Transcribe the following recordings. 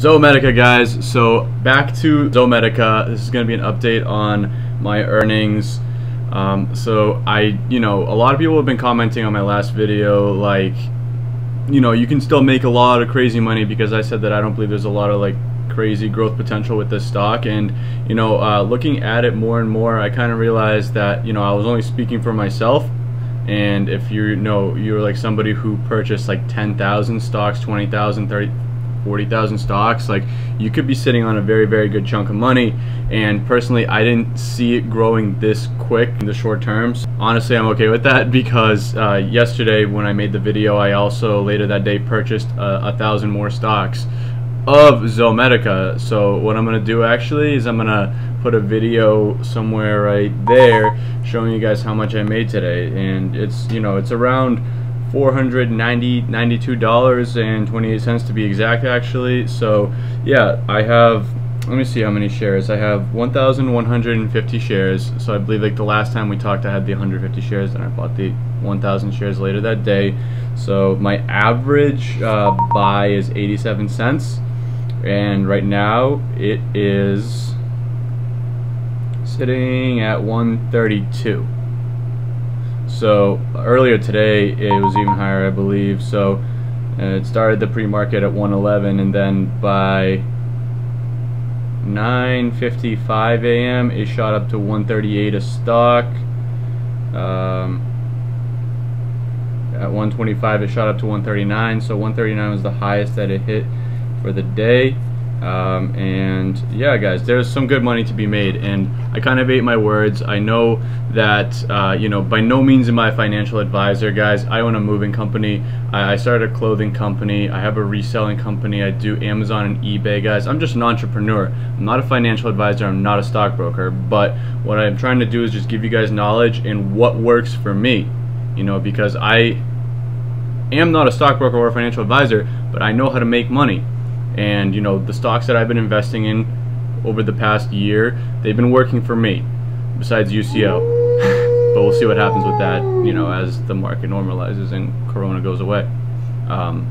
Zomedica guys, so back to Zomedica. This is going to be an update on my earnings. Um, so I, you know, a lot of people have been commenting on my last video like, you know, you can still make a lot of crazy money because I said that I don't believe there's a lot of like crazy growth potential with this stock and you know uh, looking at it more and more I kind of realized that you know I was only speaking for myself and if you know you're like somebody who purchased like 10,000 stocks 20,000 30 40,000 stocks like you could be sitting on a very very good chunk of money. And personally I didn't see it growing this quick in the short terms. Honestly I'm okay with that because uh, yesterday when I made the video I also later that day purchased uh, a thousand more stocks of Zomedica. So what I'm gonna do actually is I'm gonna put a video somewhere right there showing you guys how much I made today. And it's you know it's around $492.28 to be exact actually. So yeah I have let me see how many shares. I have 1,150 shares. So I believe like the last time we talked I had the 150 shares and I bought the 1,000 shares later that day. So my average uh, buy is 87 cents. And right now it is sitting at 132 so earlier today it was even higher, I believe. So uh, it started the pre-market at 111, and then by 9:55 a.m. it shot up to 138 a stock. Um, at 125 it shot up to 139 so 139 was the highest that it hit for the day um, and yeah guys there's some good money to be made and I kind of ate my words. I know that uh, you know by no means am I a financial advisor guys. I own a moving company. I, I, started a clothing company. I have a reselling company. I do Amazon and eBay guys. I'm just an entrepreneur. I'm not a financial advisor. I'm not a stockbroker. But what I'm trying to do is just give you guys knowledge in what works for me you know because I am not a stockbroker or a financial advisor but I know how to make money and you know the stocks that I've been investing in over the past year they've been working for me besides UCO but we'll see what happens with that you know as the market normalizes and corona goes away. Um,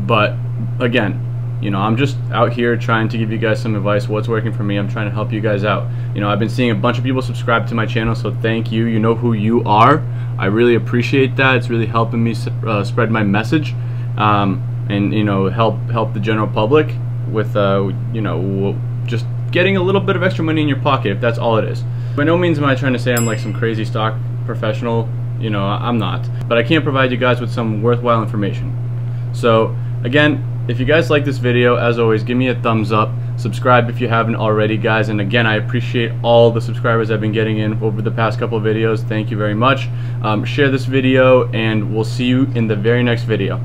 but again you know I'm just out here trying to give you guys some advice what's working for me. I'm trying to help you guys out. You know I've been seeing a bunch of people subscribe to my channel so thank you. You know who you are. I really appreciate that. It's really helping me uh, spread my message. Um, and you know help help the general public with uh, you know just getting a little bit of extra money in your pocket if that's all it is. By no means am I trying to say I'm like some crazy stock professional. You know I'm not, but I can provide you guys with some worthwhile information. So again, if you guys like this video, as always, give me a thumbs up. Subscribe if you haven't already, guys. And again, I appreciate all the subscribers I've been getting in over the past couple of videos. Thank you very much. Um, share this video, and we'll see you in the very next video.